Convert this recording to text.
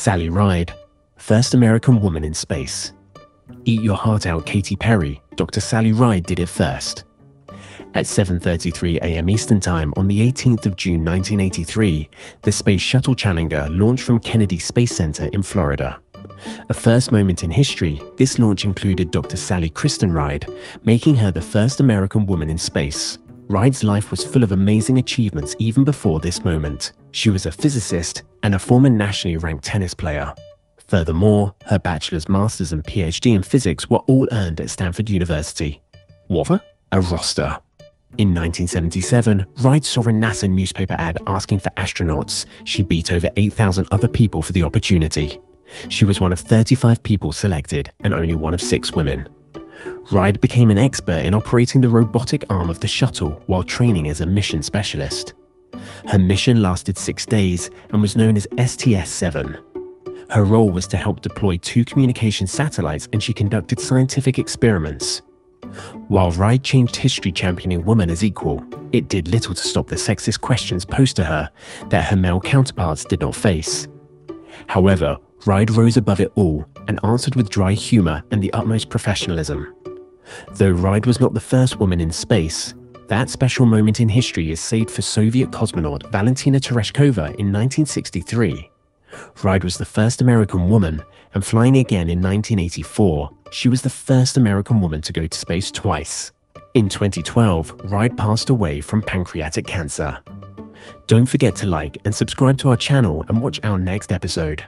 Sally Ride, first American woman in space. Eat your heart out, Katy Perry. Dr. Sally Ride did it first. At 7:33 a.m. Eastern Time on the 18th of June 1983, the Space Shuttle Challenger launched from Kennedy Space Center in Florida. A first moment in history, this launch included Dr. Sally Kristen Ride, making her the first American woman in space. Ride's life was full of amazing achievements even before this moment. She was a physicist and a former nationally ranked tennis player. Furthermore, her bachelor's, master's, and PhD in physics were all earned at Stanford University. What? A roster. In 1977, Ride saw a NASA newspaper ad asking for astronauts. She beat over 8,000 other people for the opportunity. She was one of 35 people selected and only one of six women. Ride became an expert in operating the robotic arm of the shuttle while training as a mission specialist. Her mission lasted six days and was known as STS 7. Her role was to help deploy two communication satellites and she conducted scientific experiments. While Ride changed history championing women as equal, it did little to stop the sexist questions posed to her that her male counterparts did not face. However, Ride rose above it all and answered with dry humour and the utmost professionalism. Though Ride was not the first woman in space, that special moment in history is saved for Soviet cosmonaut Valentina Tereshkova in 1963. Ride was the first American woman, and flying again in 1984, she was the first American woman to go to space twice. In 2012, Ride passed away from pancreatic cancer. Don't forget to like and subscribe to our channel and watch our next episode.